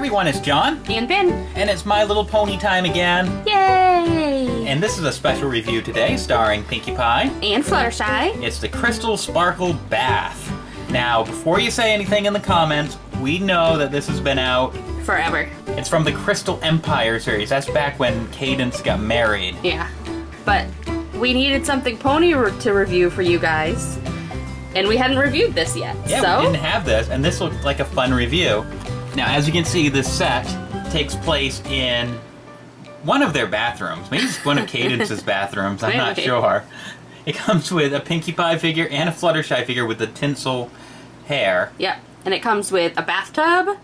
everyone, it's Jon, And Bin. and it's My Little Pony time again. Yay! And this is a special review today starring Pinkie Pie. And Fluttershy. It's the Crystal Sparkle Bath. Now, before you say anything in the comments, we know that this has been out. Forever. It's from the Crystal Empire series. That's back when Cadance got married. Yeah. But we needed something pony re- to review for you guys. And we hadn't reviewed this yet. Yeah, so we didn't have this, and this looked like a fun review. Now, as you can see, this set takes place in one of their bathrooms. Maybe it's one of Cadance's bathrooms. I'm not sure. It comes with a Pinkie Pie figure and a Fluttershy figure with the tinsel hair. Yep. And it comes with a bathtub,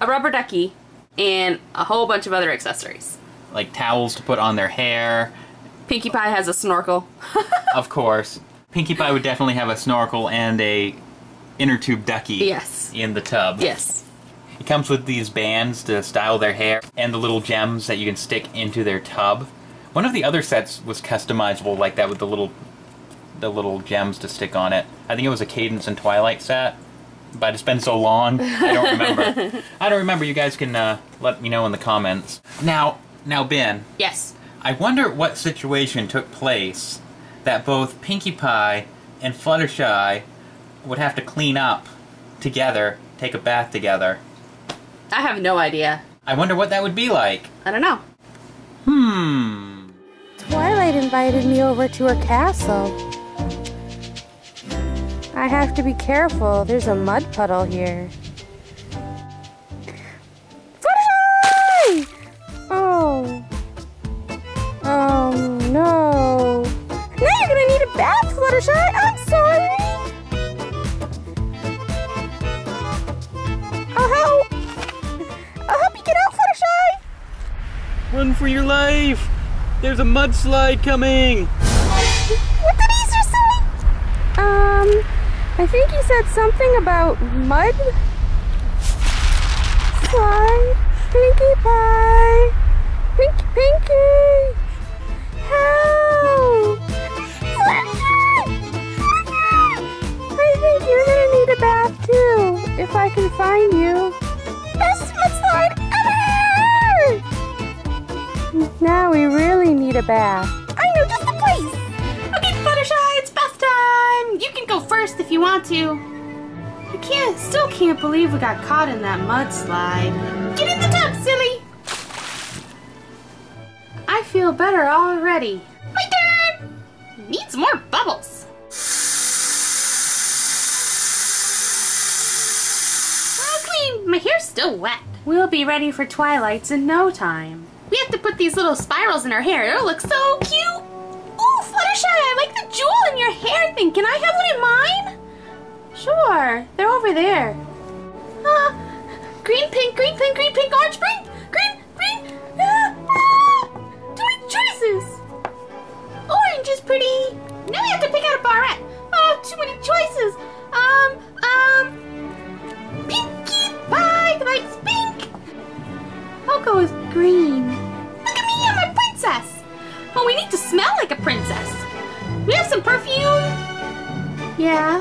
a rubber ducky, and a whole bunch of other accessories. like towels to put on their hair. Pinkie Pie has a snorkel. Of course, Pinkie Pie would definitely have a snorkel and a inner tube ducky Yes. in the tub. yes. It comes with these bands to style their hair and the little gems that you can stick into their tub. One of the other sets was customizable like that with the little the little gems to stick on it. I think it was a Cadance and Twilight set. But it's been so long, I don't remember. I don't remember. You guys can uh, let me know in the comments. Now, now Bin, Yes. I wonder what situation took place that both Pinkie Pie and Fluttershy would have to clean up together, take a bath together. I have no idea. I wonder what that would be like. I don't know. Hmm. Twilight invited me over to her castle. I have to be careful. There's a mud puddle here. Run for your life! There's a mudslide coming! What did Easter say? Um, I think he said something about mud. Slide, Pinkie Pie, Pinkie Pinkie, help! I think you're gonna need a bath too, if I can find you. Now we really need a bath. I know just the place. Okay, Fluttershy, it's bath time! You can go first if you want to. I can't, still can't believe we got caught in that mudslide. Get in the tub, silly! I feel better already. My turn! Needs more bubbles. Clean. My hair's still wet. We'll be ready for Twilight's in no time. We have to put these little spirals in our hair. It'll look so cute. Ooh, Fluttershy, I like the jewel in your hair thing. Can I have one in mine? Sure, they're over there. Ah, green, pink, green, pink, green, We need to smell like a princess. We have some perfume. Yeah.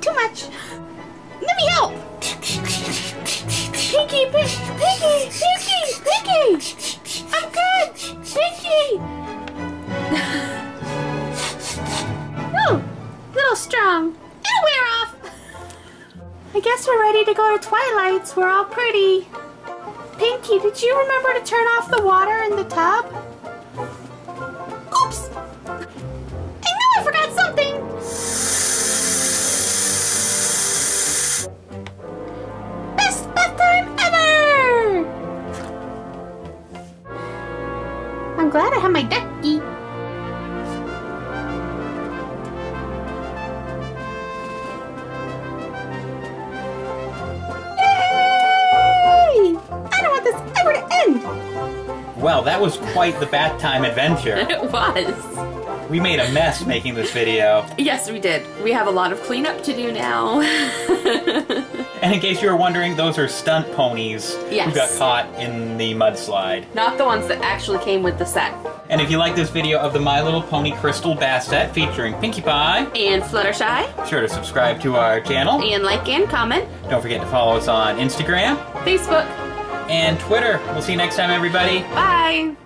Too much. Let me help. Pinkie, Pinkie, Pinkie, Pinkie. I'm good. Pinkie. oh, little strong. It'll wear off. I guess we're ready to go to Twilight's. We're all pretty. Pinkie, did you remember to turn off the water in the tub? Oops! I know I forgot something! Best bath time ever! I'm glad I have my ducky. Well, that was quite the bath time adventure. It was. We made a mess making this video. Yes, we did. We have a lot of cleanup to do now. And in case you were wondering, those are stunt ponies who Yes. got caught in the mudslide. Not the ones that actually came with the set. And if you like this video of the My Little Pony Crystal Bath set featuring Pinkie Pie, And Fluttershy. Be sure to subscribe to our channel. And like and comment. Don't forget to follow us on Instagram Facebook. And Twitter. We'll see you next time, everybody. Bye.